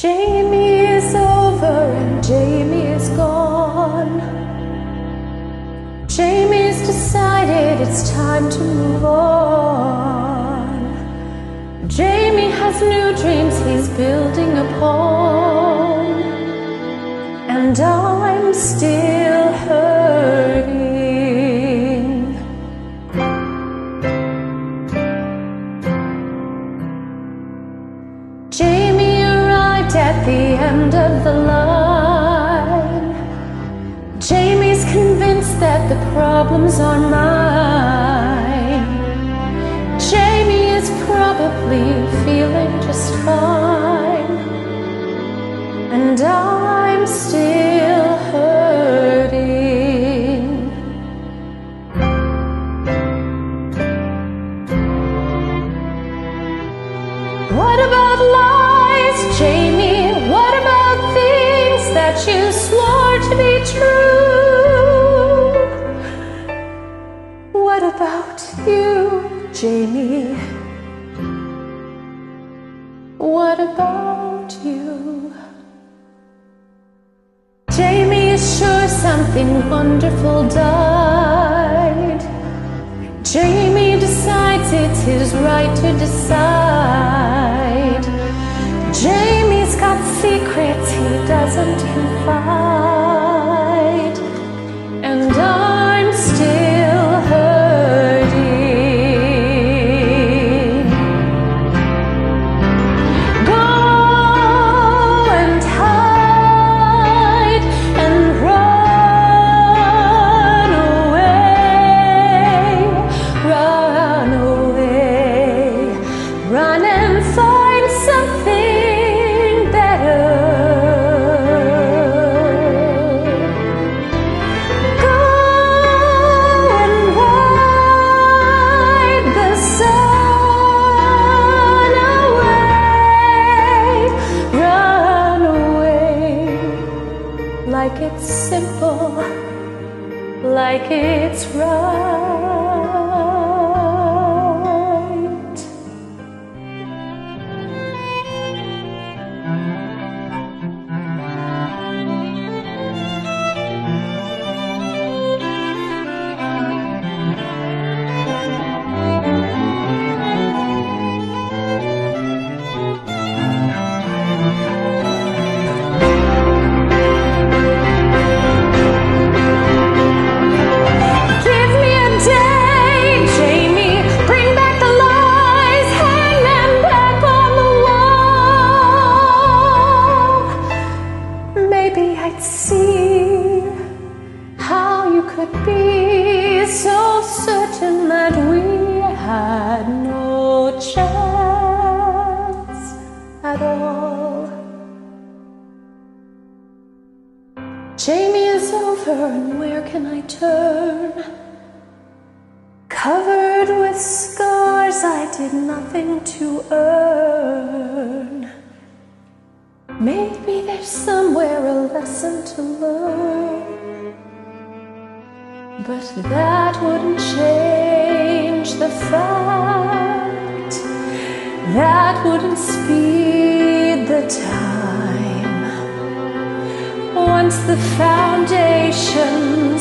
Jamie is over and Jamie is gone. Jamie's decided it's time to move on. Jamie has new dreams he's building upon. And I'm still the problems are mine. Jamie is probably feeling just fine. And I'm still What about you? Jamie is sure something wonderful died. Jamie decides it's his right to decide. Jamie's got secrets he doesn't confide. Like it's right. Maybe I'd see how you could be so certain that we had no chance at all. Jamie is over, and where can I turn? Covered with scars I did nothing to earn. Maybe there's somewhere But that wouldn't change the fact. That wouldn't speed the time. Once the foundation